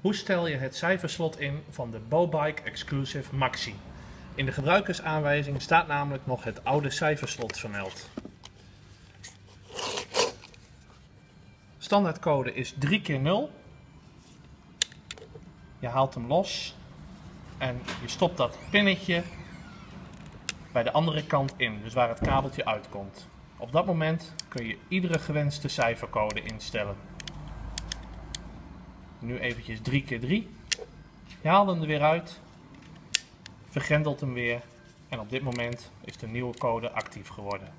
Hoe stel je het cijferslot in van de Bobike Exclusive Maxi? In de gebruikersaanwijzing staat namelijk nog het oude cijferslot vermeld. Standaardcode is 3 keer 0. Je haalt hem los en je stopt dat pinnetje bij de andere kant in, dus waar het kabeltje uitkomt. Op dat moment kun je iedere gewenste cijfercode instellen. Nu eventjes 3 keer 3. Je haalt hem er weer uit, vergrendelt hem weer en op dit moment is de nieuwe code actief geworden.